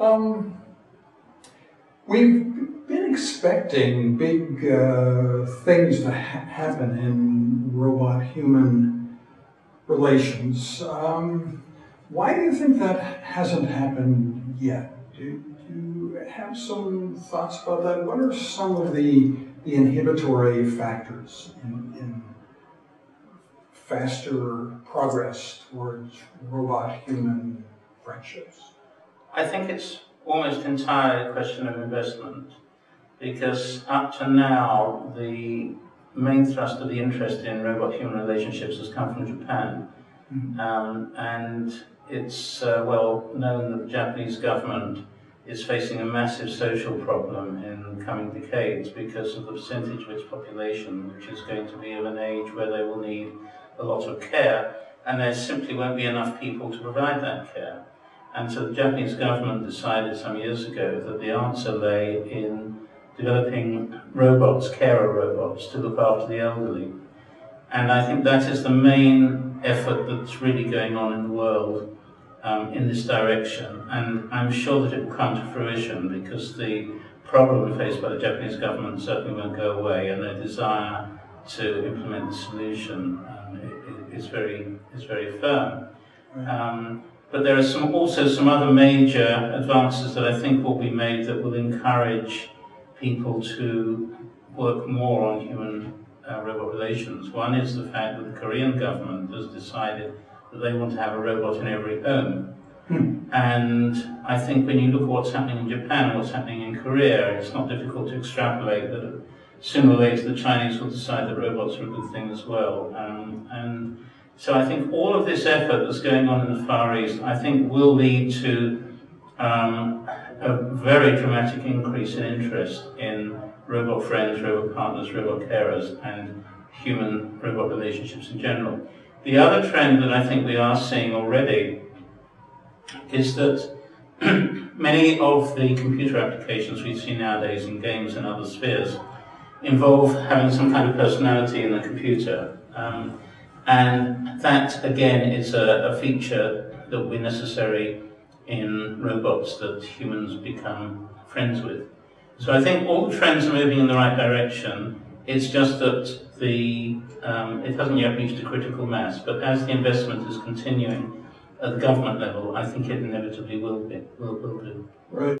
Um, we've been expecting big uh, things to ha- happen in robot human relations. Um, why do you think that hasn't happened yet? Do, do you have some thoughts about that? What are some of the, the inhibitory factors in, in faster progress towards robot human friendships? I think it's almost entirely a question of investment because up to now the main thrust of the interest in robot human relationships has come from Japan. Mm-hmm. Um, and it's uh, well known that the Japanese government is facing a massive social problem in the coming decades because of the percentage of its population which is going to be of an age where they will need a lot of care and there simply won't be enough people to provide that care. And so the Japanese government decided some years ago that the answer lay in developing robots, carer robots, to look after the elderly. And I think that is the main effort that's really going on in the world um, in this direction. And I'm sure that it will come to fruition because the problem faced by the Japanese government certainly won't go away, and their desire to implement the solution um, is very is very firm. Um, but there are some, also some other major advances that I think will be made that will encourage people to work more on human uh, robot relations. One is the fact that the Korean government has decided that they want to have a robot in every home. Hmm. And I think when you look at what's happening in Japan and what's happening in Korea, it's not difficult to extrapolate that sooner or later the Chinese will decide that robots are a good thing as well. Um, and so I think all of this effort that's going on in the Far East, I think will lead to um, a very dramatic increase in interest in robot friends, robot partners, robot carers, and human robot relationships in general. The other trend that I think we are seeing already is that many of the computer applications we see nowadays in games and other spheres involve having some kind of personality in the computer. Um, and that, again, is a, a feature that will be necessary in robots that humans become friends with. So I think all the trends are moving in the right direction. It's just that the um, it hasn't yet reached a critical mass. But as the investment is continuing at the government level, I think it inevitably will be. Will, will do. Right.